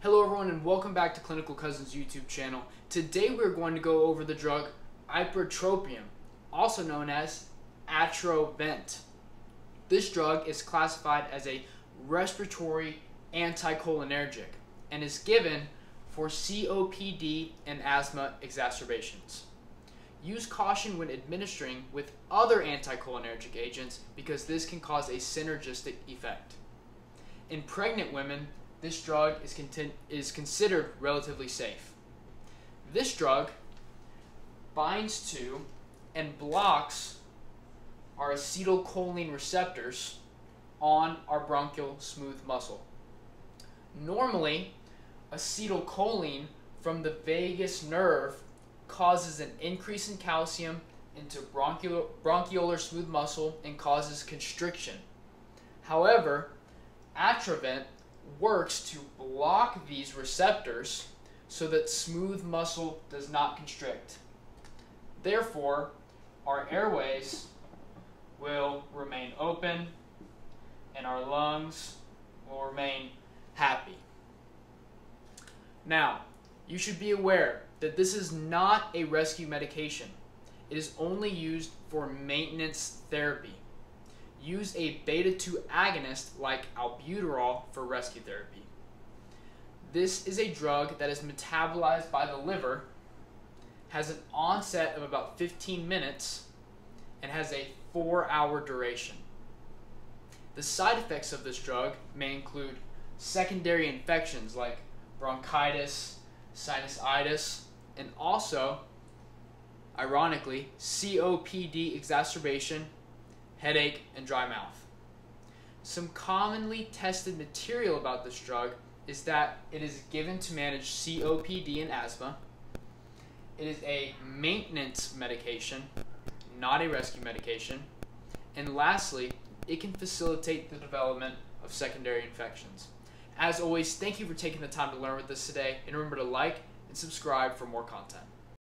Hello everyone and welcome back to Clinical Cousins YouTube channel. Today we're going to go over the drug ipratropium, also known as Atrovent. This drug is classified as a respiratory anticholinergic and is given for COPD and asthma exacerbations. Use caution when administering with other anticholinergic agents because this can cause a synergistic effect. In pregnant women, this drug is, is considered relatively safe. This drug binds to and blocks our acetylcholine receptors on our bronchial smooth muscle. Normally, acetylcholine from the vagus nerve causes an increase in calcium into bronchial, bronchiolar smooth muscle and causes constriction. However, Atrovent works to block these receptors so that smooth muscle does not constrict. Therefore, our airways will remain open and our lungs will remain happy. Now, you should be aware that this is not a rescue medication. It is only used for maintenance therapy. Use a beta 2 agonist like albuterol for rescue therapy. This is a drug that is metabolized by the liver, has an onset of about 15 minutes, and has a 4 hour duration. The side effects of this drug may include secondary infections like bronchitis, sinusitis, and also, ironically, COPD exacerbation, headache, and dry mouth. Some commonly tested material about this drug is that it is given to manage COPD and asthma. It is a maintenance medication, not a rescue medication. And lastly, it can facilitate the development of secondary infections. As always, thank you for taking the time to learn with us today, and remember to like and subscribe for more content.